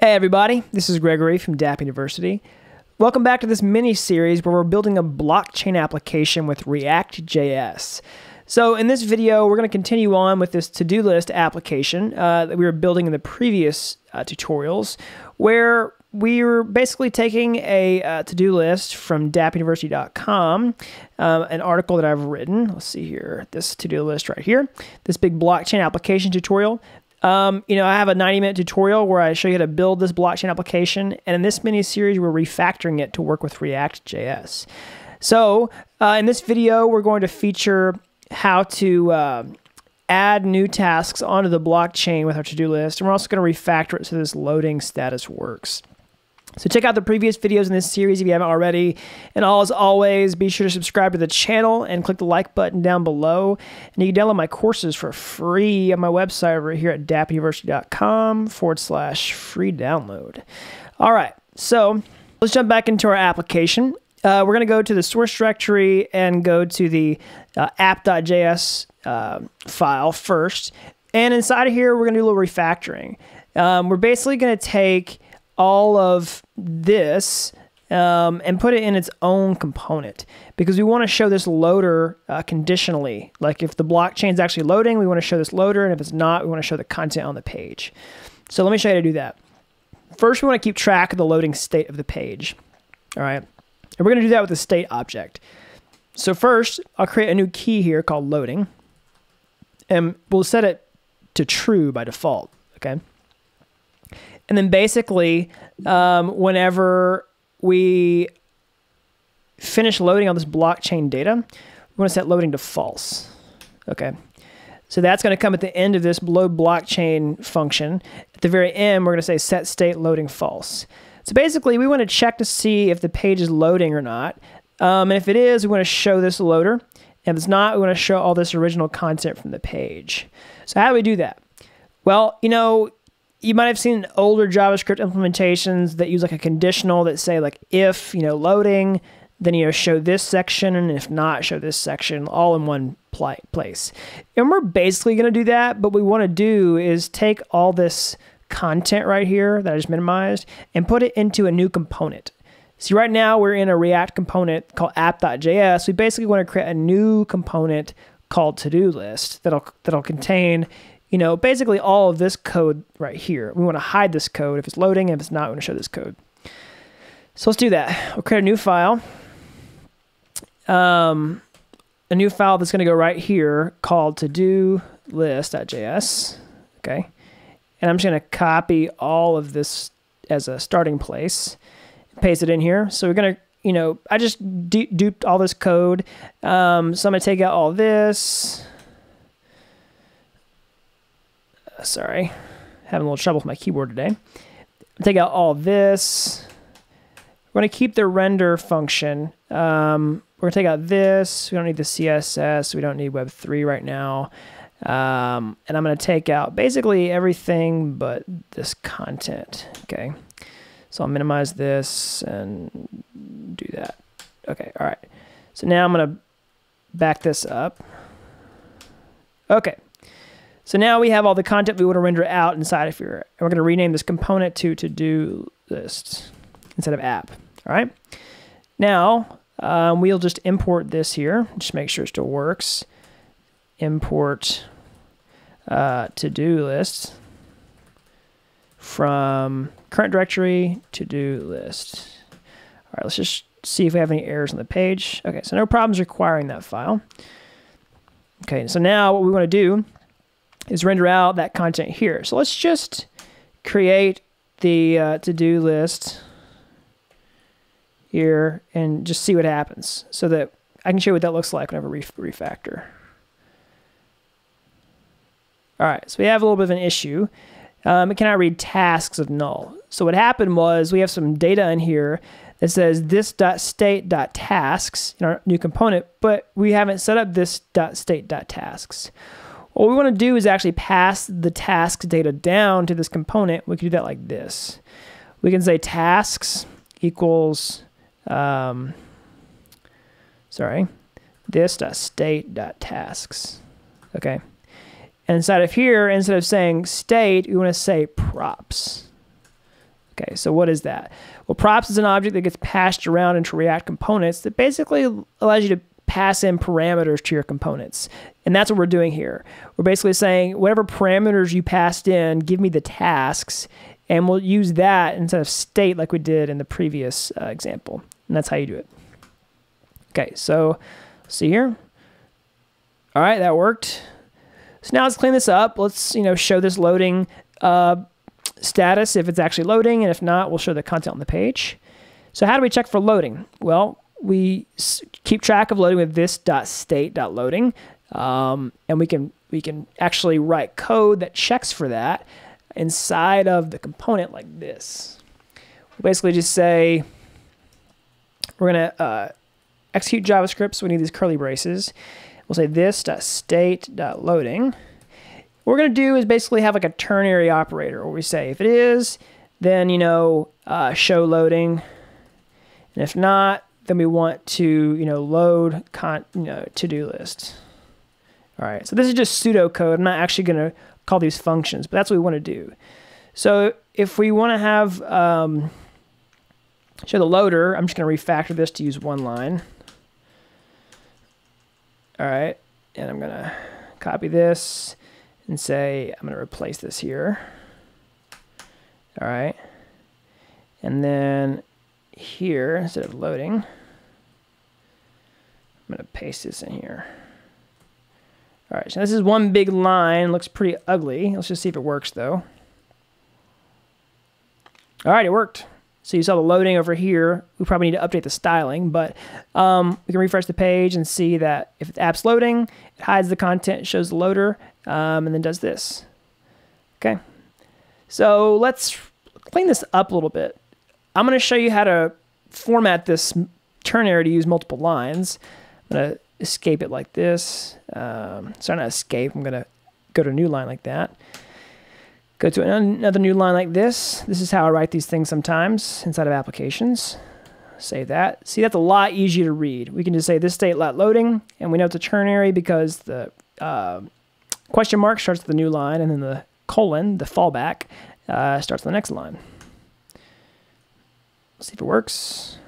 Hey everybody, this is Gregory from Dapp University. Welcome back to this mini series where we're building a blockchain application with React.js. So in this video, we're going to continue on with this to-do list application uh, that we were building in the previous uh, tutorials, where we were basically taking a uh, to-do list from dappuniversity.com, um, an article that I've written. Let's see here, this to-do list right here, this big blockchain application tutorial. Um, you know, I have a 90 minute tutorial where I show you how to build this blockchain application. And in this mini series, we're refactoring it to work with React.js. So uh, in this video, we're going to feature how to uh, add new tasks onto the blockchain with our to-do list. And we're also going to refactor it so this loading status works. So check out the previous videos in this series if you haven't already. And as always, be sure to subscribe to the channel and click the like button down below. And you can download my courses for free on my website over here at dappuniversity.com forward slash free download. All right, so let's jump back into our application. Uh, we're going to go to the source directory and go to the uh, app.js uh, file first. And inside of here, we're going to do a little refactoring. Um, we're basically going to take all of this um, and put it in its own component because we want to show this loader uh, conditionally. Like if the blockchain is actually loading, we want to show this loader, and if it's not, we want to show the content on the page. So let me show you how to do that. First, we want to keep track of the loading state of the page. All right. And we're going to do that with the state object. So first, I'll create a new key here called loading. And we'll set it to true by default. Okay. And then basically, um, whenever we finish loading all this blockchain data, we want to set loading to false. Okay. So that's going to come at the end of this load blockchain function. At the very end, we're going to say set state loading false. So basically, we want to check to see if the page is loading or not. Um, and if it is, we want to show this loader. And if it's not, we want to show all this original content from the page. So how do we do that? Well, you know, you might have seen older JavaScript implementations that use like a conditional that say like if, you know, loading, then you know show this section and if not show this section all in one place. And we're basically going to do that, but we want to do is take all this content right here that I just minimized and put it into a new component. See, right now we're in a React component called app.js. We basically want to create a new component called to-do list that'll that'll contain you know, basically all of this code right here. We want to hide this code if it's loading. If it's not, we want to show this code. So let's do that. We'll create a new file. Um, a new file that's going to go right here called to-do list.js. Okay. And I'm just going to copy all of this as a starting place, paste it in here. So we're going to, you know, I just duped all this code. Um, so I'm going to take out all this. Sorry, having a little trouble with my keyboard today. Take out all this. We're going to keep the render function. Um, we're to take out this. We don't need the CSS. We don't need Web3 right now. Um, and I'm going to take out basically everything but this content. Okay. So I'll minimize this and do that. Okay. All right. So now I'm going to back this up. Okay. So now we have all the content we want to render out inside of here. And we're going to rename this component to to-do list instead of app. All right. Now um, we'll just import this here. Just make sure it still works. Import uh, to-do list from current directory to-do list. All right, let's just see if we have any errors on the page. Okay, so no problems requiring that file. Okay, so now what we want to do is render out that content here. So let's just create the uh, to-do list here and just see what happens so that I can show you what that looks like whenever we refactor. All right, so we have a little bit of an issue. Um, it cannot read tasks of null. So what happened was we have some data in here that says this.state.tasks in our new component, but we haven't set up this.state.tasks. What we want to do is actually pass the task data down to this component. We can do that like this. We can say tasks equals, um, sorry, this dot state dot tasks. Okay. And inside of here, instead of saying state, we want to say props. Okay, so what is that? Well, props is an object that gets passed around into React components that basically allows you to pass in parameters to your components. And that's what we're doing here. We're basically saying whatever parameters you passed in, give me the tasks, and we'll use that instead of state like we did in the previous uh, example. And that's how you do it. Okay, so see here. All right, that worked. So now let's clean this up. Let's you know show this loading uh, status if it's actually loading, and if not, we'll show the content on the page. So how do we check for loading? Well, we keep track of loading with this state loading, um, and we can we can actually write code that checks for that inside of the component like this. we basically just say we're gonna uh, execute JavaScript, so we need these curly braces. We'll say this state loading. What we're gonna do is basically have like a ternary operator where we say if it is, then you know uh, show loading, and if not, then we want to you know load con you know to do list. All right, so this is just pseudocode. I'm not actually gonna call these functions, but that's what we want to do. So if we want to have um, show the loader, I'm just going to refactor this to use one line. All right, and I'm going to copy this and say I'm going to replace this here. All right, and then here, instead of loading, I'm going to paste this in here. All right, so this is one big line. Looks pretty ugly. Let's just see if it works, though. All right, it worked. So you saw the loading over here. We probably need to update the styling, but um, we can refresh the page and see that if the app's loading, it hides the content, shows the loader, um, and then does this. Okay. So let's clean this up a little bit. I'm going to show you how to format this ternary to use multiple lines. I'm going to escape it like this. Um, sorry, not escape. I'm going to go to a new line like that. Go to another new line like this. This is how I write these things sometimes inside of applications. Save that. See, that's a lot easier to read. We can just say this state let loading, and we know it's a ternary because the uh, question mark starts with the new line, and then the colon, the fallback, uh, starts the next line. Let's see if it works.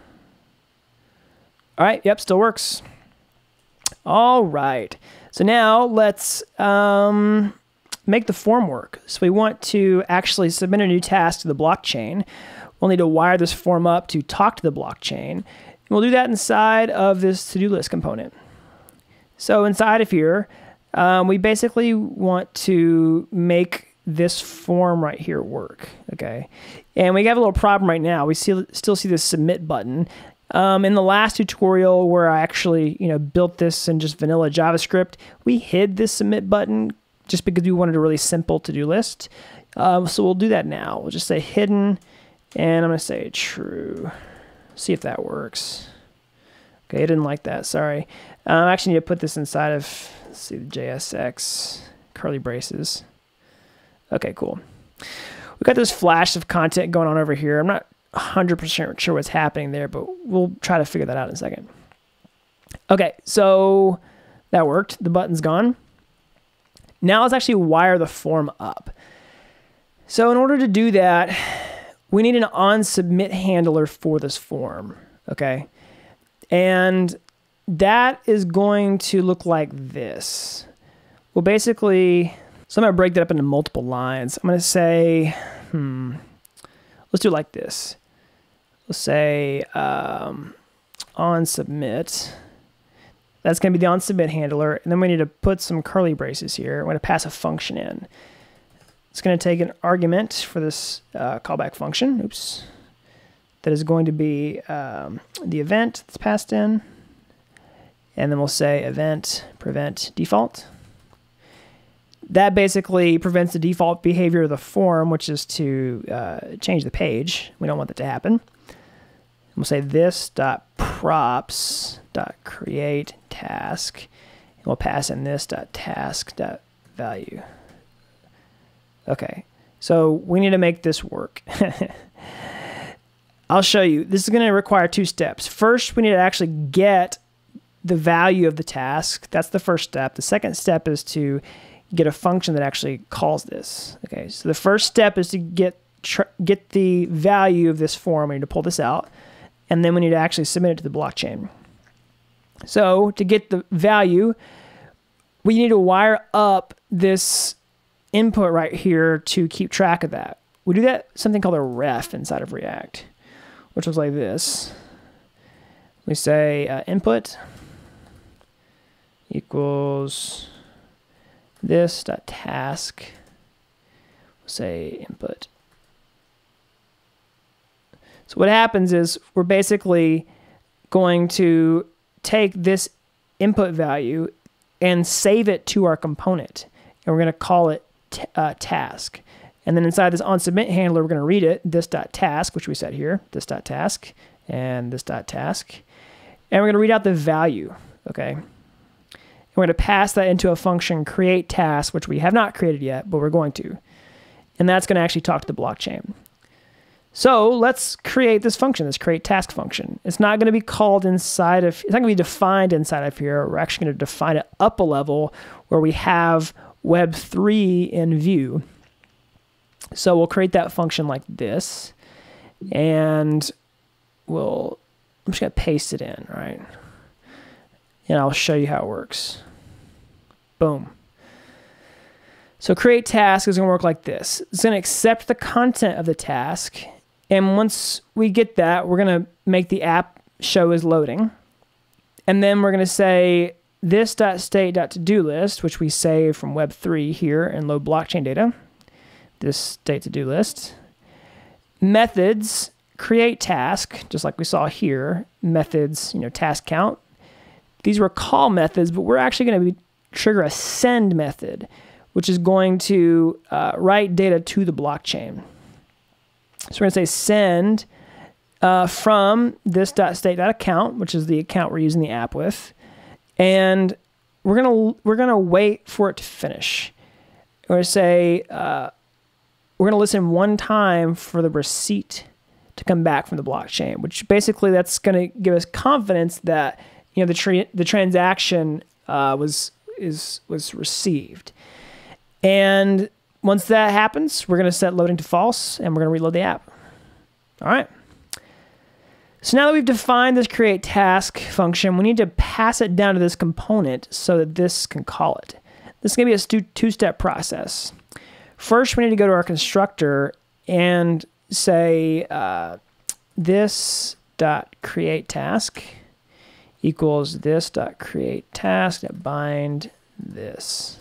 All right, yep, still works. All right. So now let's um, make the form work. So we want to actually submit a new task to the blockchain. We'll need to wire this form up to talk to the blockchain. And we'll do that inside of this to-do list component. So inside of here, um, we basically want to make this form right here work, okay? And we have a little problem right now. We see, still see this submit button. Um, in the last tutorial where I actually, you know, built this in just vanilla JavaScript, we hid this submit button just because we wanted a really simple to-do list. Um, so we'll do that now. We'll just say hidden, and I'm to say true. See if that works. Okay, I didn't like that. Sorry. Um, I actually need to put this inside of, let's see, the JSX curly braces. Okay, cool. We got this flash of content going on over here. I'm not 100% sure what's happening there, but we'll try to figure that out in a second. Okay, so that worked. The button's gone. Now let's actually wire the form up. So in order to do that, we need an on submit handler for this form, okay? And that is going to look like this. Well, basically, so I'm gonna break that up into multiple lines. I'm gonna say, hmm, let's do it like this. Let's say um, on submit. That's going to be the on submit handler. And then we need to put some curly braces here. We're going to pass a function in. It's going to take an argument for this uh, callback function. Oops. That is going to be um, the event that's passed in. And then we'll say event prevent default. That basically prevents the default behavior of the form, which is to uh, change the page. We don't want that to happen. We'll say this dot props dot create task. And we'll pass in this dot task dot value. Okay, so we need to make this work. I'll show you. This is going to require two steps. First, we need to actually get the value of the task. That's the first step. The second step is to get a function that actually calls this. Okay, so the first step is to get get the value of this form. We need to pull this out, and then we need to actually submit it to the blockchain. So to get the value, we need to wire up this input right here to keep track of that. We do that something called a ref inside of React, which looks like this. We say uh, input equals this dot task. We'll say input. So what happens is we're basically going to take this input value and save it to our component. And we're going to call it uh, task. And then inside this on submit handler, we're going to read it, this dot task, which we set here, this dot task, and this dot task. And we're going to read out the value, okay? And we're going to pass that into a function create task, which we have not created yet, but we're going to. And that's going to actually talk to the blockchain. So let's create this function, this create task function. It's not going to be called inside of, it's not going to be defined inside of here. We're actually going to define it up a level where we have Web3 in view. So we'll create that function like this. And we'll, I'm just going to paste it in, right? And I'll show you how it works. Boom. So create task is going to work like this. It's going to accept the content of the task and once we get that, we're going to make the app show as loading. And then we're going to say this.state.to-do list, which we save from Web3 here and load blockchain data. This state to-do list. Methods, create task, just like we saw here. Methods, you know, task count. These were call methods, but we're actually going to trigger a send method, which is going to uh, write data to the blockchain. So we're going to say send uh, from this state account, which is the account we're using the app with, and we're gonna we're gonna wait for it to finish. We're gonna say uh, we're gonna listen one time for the receipt to come back from the blockchain, which basically that's gonna give us confidence that you know the tra- the transaction uh, was is was received, and once that happens, we're going to set loading to false and we're going to reload the app. All right. So now that we've defined this create task function, we need to pass it down to this component so that this can call it. This is going to be a two-step process. First, we need to go to our constructor and say uh, this dot create task equals this dot create task bind this.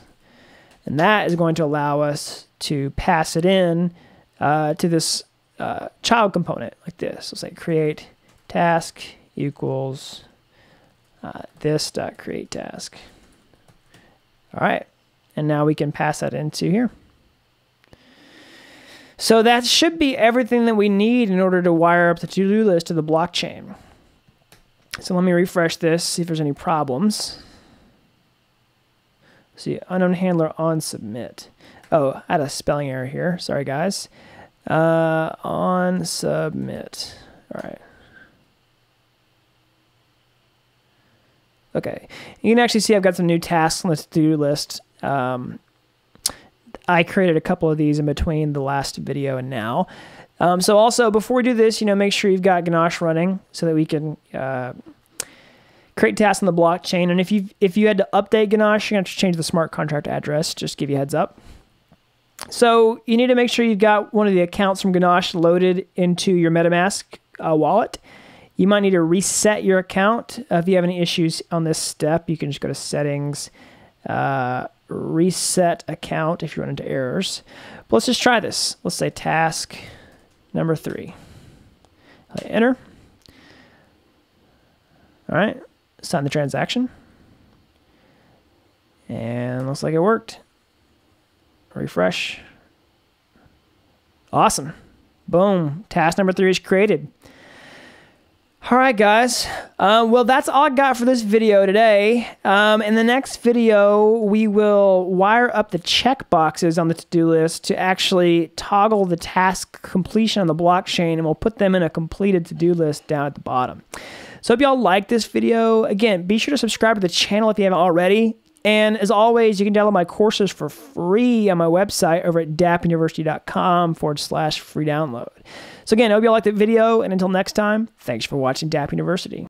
And that is going to allow us to pass it in uh, to this uh, child component like this. Let's say create task equals uh, this dot create task. All right, and now we can pass that into here. So that should be everything that we need in order to wire up the to-do list to the blockchain. So let me refresh this, see if there's any problems see, unknown handler on submit. Oh, I had a spelling error here. Sorry, guys. Uh, on submit. All right. Okay. You can actually see I've got some new tasks on the to-do list. Um, I created a couple of these in between the last video and now. Um, so also, before we do this, you know, make sure you've got Ganache running so that we can uh, create tasks on the blockchain. And if you if you had to update Ganache, you're gonna have to change the smart contract address. Just give you heads up. So you need to make sure you've got one of the accounts from Ganache loaded into your MetaMask uh, wallet. You might need to reset your account. Uh, if you have any issues on this step, you can just go to settings, uh, reset account if you run into errors. But let's just try this. Let's say task number three. I enter. All right sign the transaction. And looks like it worked. Refresh. Awesome. Boom. Task number three is created. All right, guys. Uh, well, that's all I got for this video today. Um, in the next video, we will wire up the checkboxes on the to-do list to actually toggle the task completion on the blockchain, and we'll put them in a completed to-do list down at the bottom. So if y'all like this video, again, be sure to subscribe to the channel if you haven't already. And as always, you can download my courses for free on my website over at dappuniversity.com forward slash free download. So again, I hope you all liked the video, and until next time, thanks for watching Dapp University.